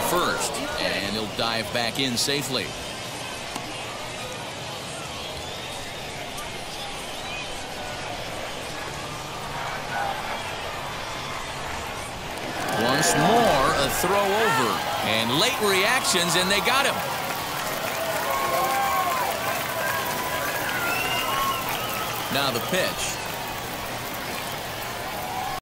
first, and he'll dive back in safely. Once more, a throw over. And late reactions, and they got him. Now the pitch.